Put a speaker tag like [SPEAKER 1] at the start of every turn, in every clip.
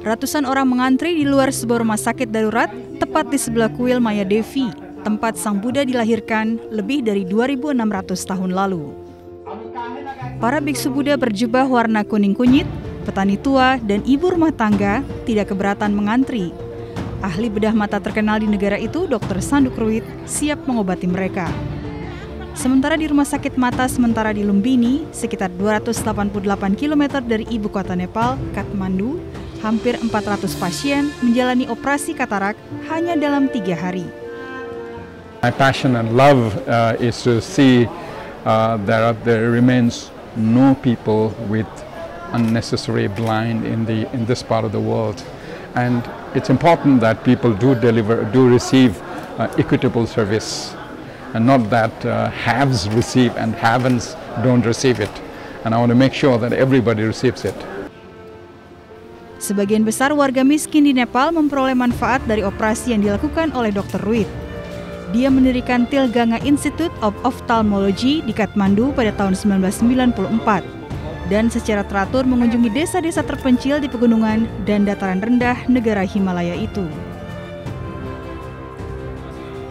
[SPEAKER 1] Ratusan orang mengantri di luar sebuah rumah sakit darurat tepat di sebelah kuil Maya Devi, tempat Sang Buddha dilahirkan lebih dari 2600 tahun lalu. Para biksu Buddha berjubah warna kuning kunyit, petani tua, dan ibu rumah tangga tidak keberatan mengantri. Ahli bedah mata terkenal di negara itu, Dr. Sandukruit, siap mengobati mereka. Sementara di Rumah Sakit Mata Sementara di Lumbini, sekitar 288 km dari ibu kota Nepal, Kathmandu, hampir 400 pasien menjalani operasi katarak hanya dalam tiga hari.
[SPEAKER 2] My passion and love uh, is to see uh, that there remains no people with unnecessary blind in the in this part of the world, and it's important that people do deliver, do receive uh, equitable service, and not that uh, haves receive and haven'ts don't receive it. And I want to make sure that everybody receives it.
[SPEAKER 1] Sebagian besar warga miskin di Nepal memperoleh manfaat dari operasi yang dilakukan oleh Dr. Ruit. Dia mendirikan Tilganga Institute of Ophthalmology di Kathmandu pada tahun 1994 dan secara teratur mengunjungi desa-desa terpencil di pegunungan dan dataran rendah negara Himalaya itu.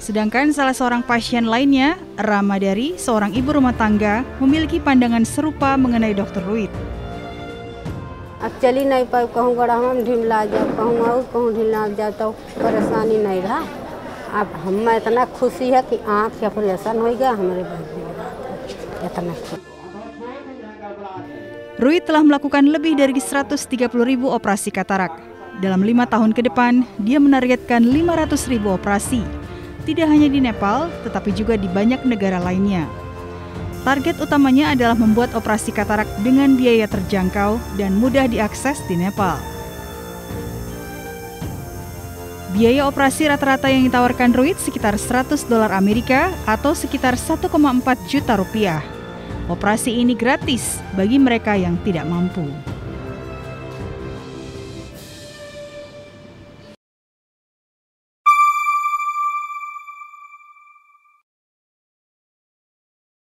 [SPEAKER 1] Sedangkan salah seorang pasien lainnya, Ramadari, seorang ibu rumah tangga, memiliki pandangan serupa mengenai Dr. Ruit.
[SPEAKER 3] अब चली नहीं पाई कहूँ गड़ा हम ढीला जाओ कहूँ और कहूँ ढीला जाओ तो परेशानी नहीं रहा अब हमें इतना खुशी है कि आँख के ऑपरेशन हो गया हमारे इतना खुशी
[SPEAKER 1] Rui telah melakukan lebih dari 130 ribu operasi katarak. Dalam lima tahun ke depan, dia menargetkan 500 ribu operasi. Tidak hanya di Nepal, tetapi juga di banyak negara lainnya. Target utamanya adalah membuat operasi katarak dengan biaya terjangkau dan mudah diakses di Nepal. Biaya operasi rata-rata yang ditawarkan Ruit sekitar 100 dolar Amerika atau sekitar 1,4 juta rupiah. Operasi ini gratis bagi mereka yang tidak mampu.